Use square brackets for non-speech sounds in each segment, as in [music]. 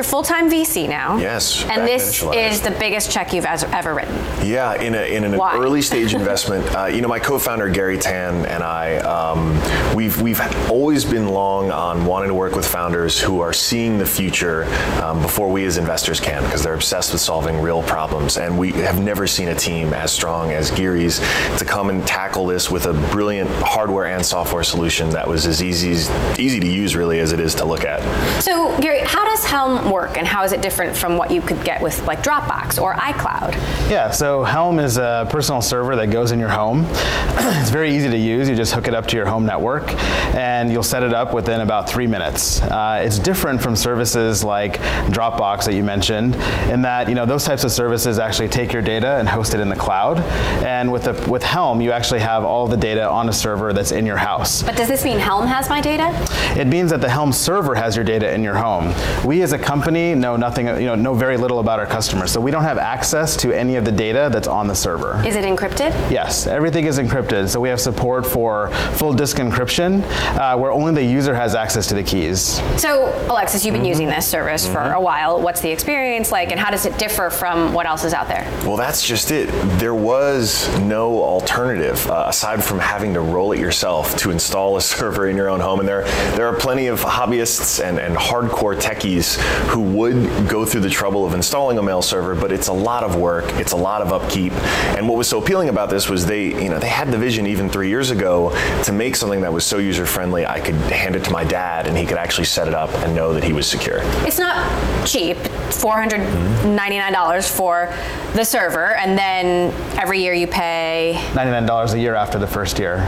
you're full-time VC now. Yes, And this is the biggest check you've ever written. Yeah, in, a, in an Why? early stage [laughs] investment, uh, you know, my co-founder Garry Tan and I, um, we've we've always been long on wanting to work with founders who are seeing the future um, before we as investors can, because they're obsessed with solving real problems. And we have never seen a team as strong as Giri's to come and tackle this with a brilliant hardware and software solution that was as easy easy to use really as it is to look at. So, Giri, how does Helm work and how is it different from what you could get with like Dropbox or iCloud? Yeah, so Helm is a personal server that goes in your home. [clears throat] it's very easy to use. You just hook it up to your home network and you'll set it up within about three minutes. Uh, it's different from services like Dropbox that you mentioned in that you know those types of services actually take your data and host it in the cloud. And with, the, with Helm, you actually have all the data on a server that's in your house. But does this mean Helm has my data? It means that the Helm server has your data in your home. We as a company know nothing, you know, know very little about our customers, so we don't have access to any of the data that's on the server. Is it encrypted? Yes, everything is encrypted. So we have support for full disk encryption, uh, where only the user has access to the keys. So, Alexis, you've been using this service for a while. What's the experience like, and how does it differ from what else is out there? Well, that's just it. There was no alternative uh, aside from having to roll it yourself to install a [laughs] server in your own home. And there, there are plenty of hobbyists and, and hardcore techies who would go through the trouble of installing a mail server, but it's a lot of work. It's a lot of upkeep. And what was so appealing about this was they, you know, they had the vision even three years ago to make something that was so user friendly. I could hand it to my dad, and he could actually set it up and know that he was secure. It's not cheap. $499 for the server, and then every year you pay. $99 a year after the first year.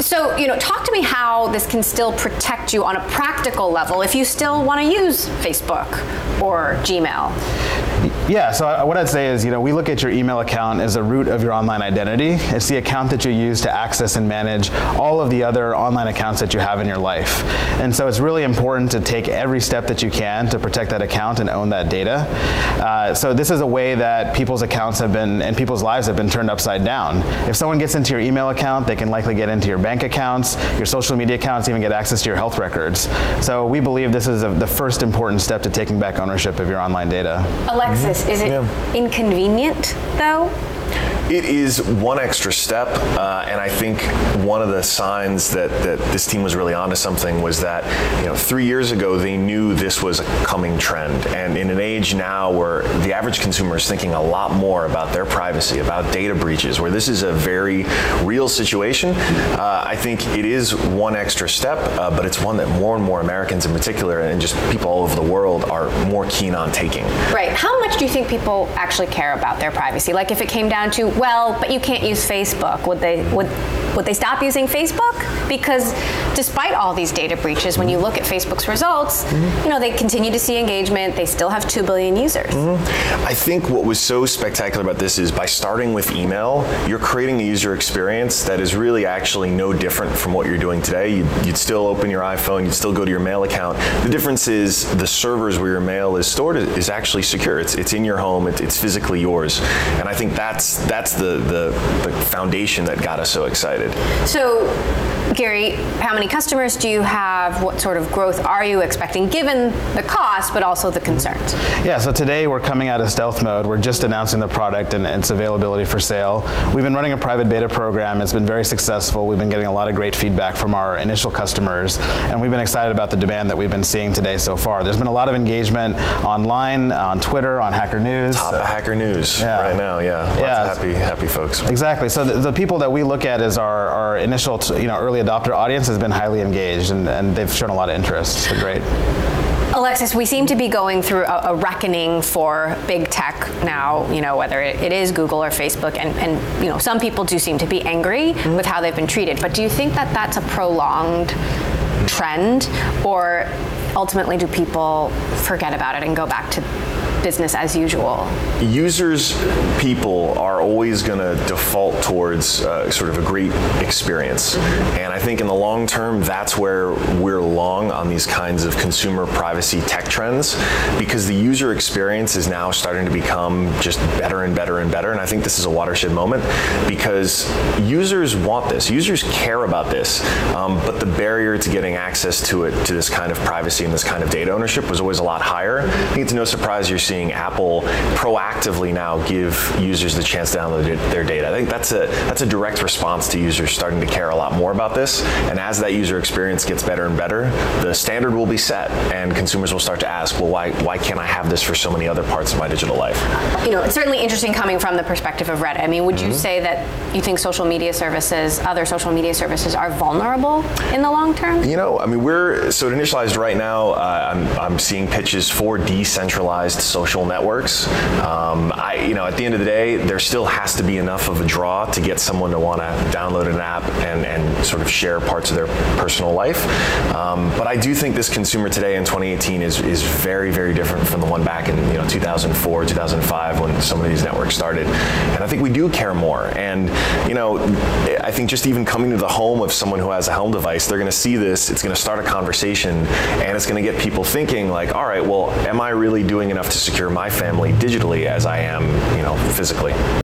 So, you know, talk to me how this can still protect you on a practical level if you still want to use Facebook or Gmail. Yeah, so what I'd say is, you know, we look at your email account as the root of your online identity. It's the account that you use to access and manage all of the other online accounts that you have in your life. And so it's really important to take every step that you can to protect that account and own that data. Uh, so this is a way that people's accounts have been, and people's lives have been turned upside down. If someone gets into your email account, they can likely get into your bank accounts, your social media accounts, even get access to your health records. So we believe this is a, the first important step to taking back ownership of your online data. Alexis, is it Yeah. inconvenient though? It is one extra step, uh, and I think one of the signs that, that this team was really onto something was that, you know, three years ago they knew this was a coming trend, and in an age now where the average consumer is thinking a lot more about their privacy, about data breaches, where this is a very real situation, uh, I think it is one extra step, uh, but it's one that more and more Americans in particular, and just people all over the world, are more keen on taking. Right. How much do you think people actually care about their privacy? Like if it came down to, well, but you can't use Facebook, would they would would they stop using Facebook? Because despite all these data breaches, when you look at Facebook's results, you know, they continue to see engagement, they still have 2 billion users. Mm-hmm. I think what was so spectacular about this is by starting with email, you're creating a user experience that is really actually no different from what you're doing today. You'd, you'd still open your iPhone, you'd still go to your mail account. The difference is the servers where your mail is stored is actually secure. It's, it's in your home, it, it's physically yours. And I think that's, that's the, the, the foundation that got us so excited. So, Giri, how many customers do you have? What sort of growth are you expecting given the cost but also the concerns? Yeah, so today we're coming out of stealth mode. We're just announcing the product and its availability for sale. We've been running a private beta program. It's been very successful. We've been getting a lot of great feedback from our initial customers, and we've been excited about the demand that we've been seeing today so far. There's been a lot of engagement online, on Twitter, on Hacker News. Top of Hacker News Yeah. right now, yeah. Lots Yeah. Of happy, happy folks. Exactly. So the, the people that we look at as our, our initial, t- you know, early adopter audience has been highly engaged, and, and they've shown a lot of interest. So great. Alexis, we seem to be going through a, a reckoning for big tech now, you know, whether it, it is Google or Facebook, and, and, you know, some people do seem to be angry mm-hmm. with how they've been treated. But do you think that that's a prolonged trend, or ultimately do people forget about it and go back to business as usual? Users, people are always going to default towards uh, sort of a great experience. And I think in the long term, that's where we're long on these kinds of consumer privacy tech trends because the user experience is now starting to become just better and better and better. And I think this is a watershed moment because users want this. Users care about this. Um, but the barrier to getting access to it, to this kind of privacy and this kind of data ownership was always a lot higher. I think it's no surprise you're seeing Apple proactively now give users the chance to download their data. I think that's a that's a direct response to users starting to care a lot more about this. And as that user experience gets better and better, the standard will be set, and consumers will start to ask, well, why why can't I have this for so many other parts of my digital life? You know, it's certainly interesting coming from the perspective of Reddit. I mean, would mm-hmm. you say that you think social media services, other social media services, are vulnerable in the long term? You know, I mean, we're so Initialized right now. Uh, I'm I'm seeing pitches for decentralized social networks. Um, I, you know, at the end of the day, there still has to be enough of a draw to get someone to want to download an app and, and sort of share parts of their personal life. Um, but I do think this consumer today in 2018 is, is very, very different from the one back in you know 2004, 2005 when some of these networks started. And I think we do care more. And you know, I think just even coming to the home of someone who has a Helm device, they're going to see this. It's going to start a conversation, and it's going to get people thinking like, all right, well, am I really doing enough to secure my family digitally as I am, you know, physically?